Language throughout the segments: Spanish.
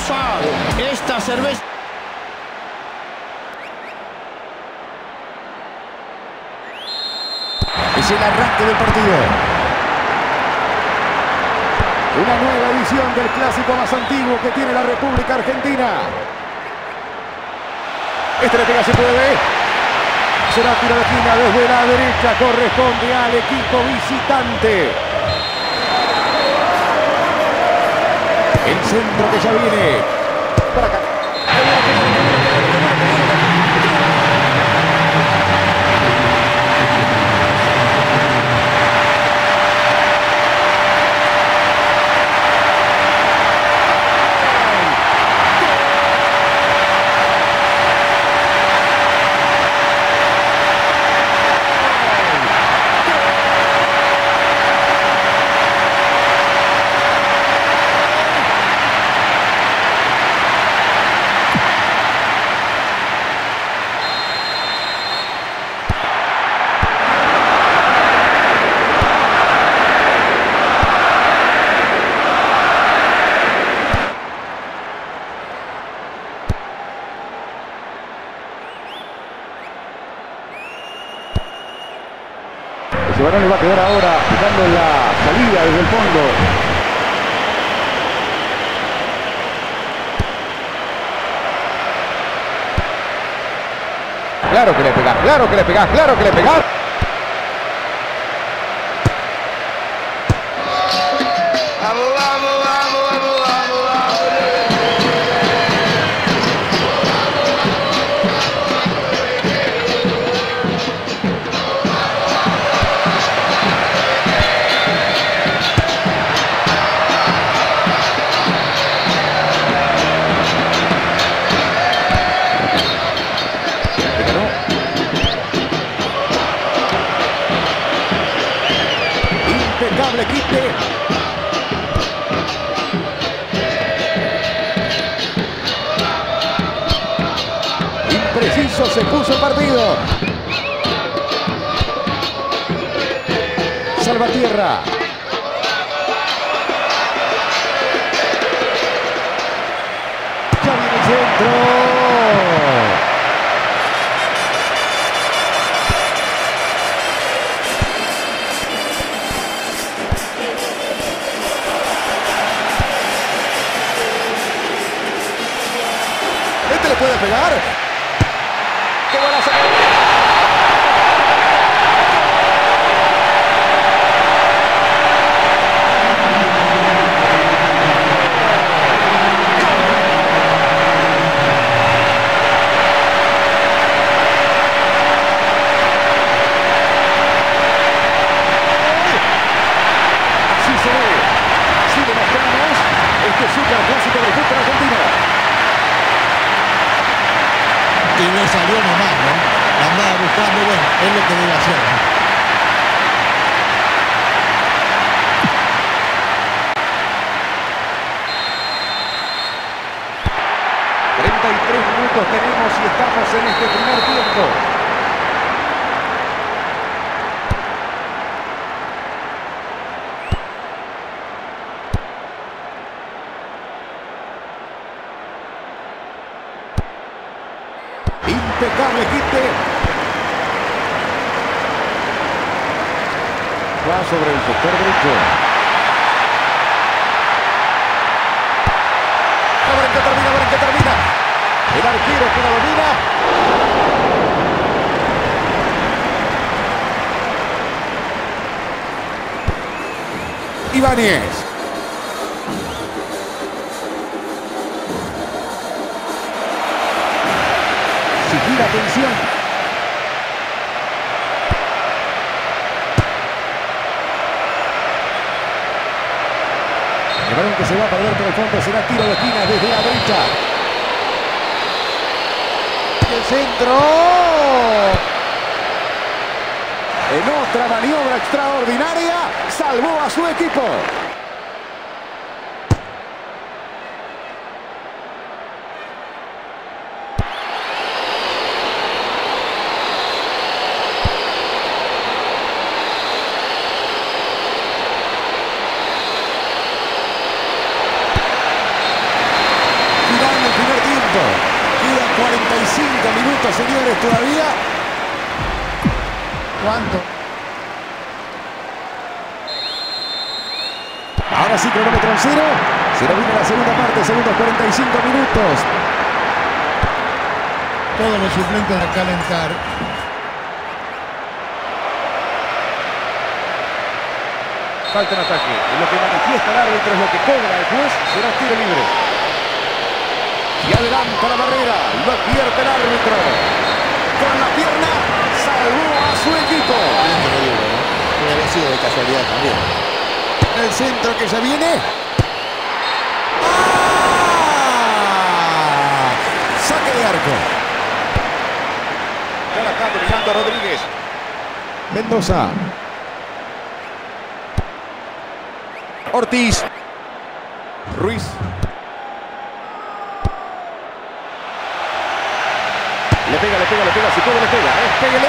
Esta cerveza. Es el arranque del partido. Una nueva edición del clásico más antiguo que tiene la República Argentina. Este le pega, se puede. Será tiro de esquina desde la derecha. Corresponde al equipo visitante. El centro que ya viene. Para. Ese balón le va a quedar ahora buscando la salida desde el fondo. Claro que le pegás, claro que le pegás, claro que le pegás. Se puso el partido. Salvatierra. Salió nomás, ¿no? Andaba buscando, bueno, es lo que debe hacer. 33 minutos tenemos y estamos en este primer tiempo. Impecable quite. Va sobre el sector derecho. A ver en qué termina, a ver en qué termina. El arquero que la domina. Ibáñez. Sigila atención. El balón se va a perder por el fondo será tiro de esquina desde la derecha. El centro. En otra maniobra extraordinaria, salvó a su equipo. ¿Cuánto? Ahora sí, cronómetro en cero. Se nos viene la segunda parte, segundos 45 minutos. Todos los suplentes a calentar. Falta en ataque. Lo que manifiesta el árbitro es lo que cobra el juez. Será tiro libre. Y adelanta la barrera. Lo advierte el árbitro. Con la pierna salvó a su equipo. ¿no? Puede haber sido de casualidad también. El centro que se viene. ¡Ah! Saque de arco. Ya la está dominando Rodríguez. Mendoza. Ortiz. Ruiz. Le pega, le pega, le pega. Si puede, le pega. ¿eh? ¡Pégale!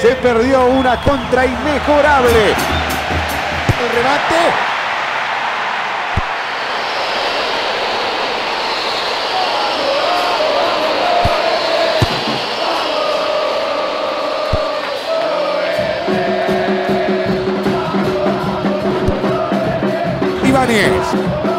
Se perdió una contra inmejorable. El remate. Ibáñez.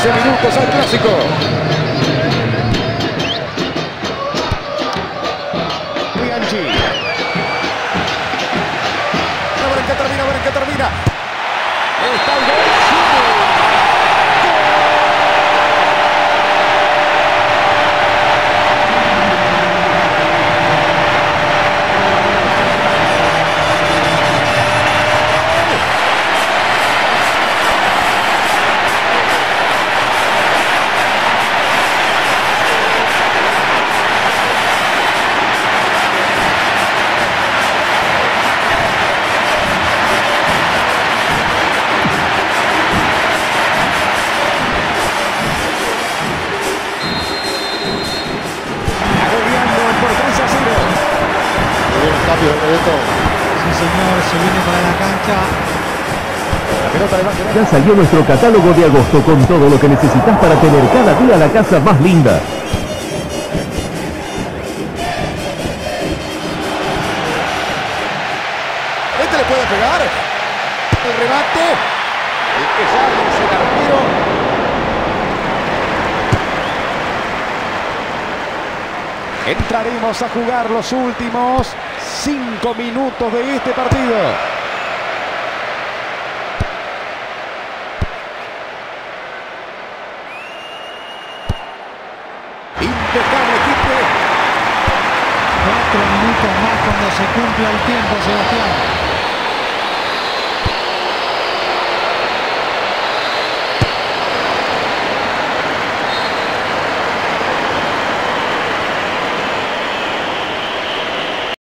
15 minutos al clásico. Ya salió nuestro catálogo de agosto con todo lo que necesitas para tener cada día la casa más linda. Este le puede pegar. El remate. El. Entraremos a jugar los últimos cinco minutos de este partido. Quite. Cuatro minutos más cuando se cumpla el tiempo, Sebastián.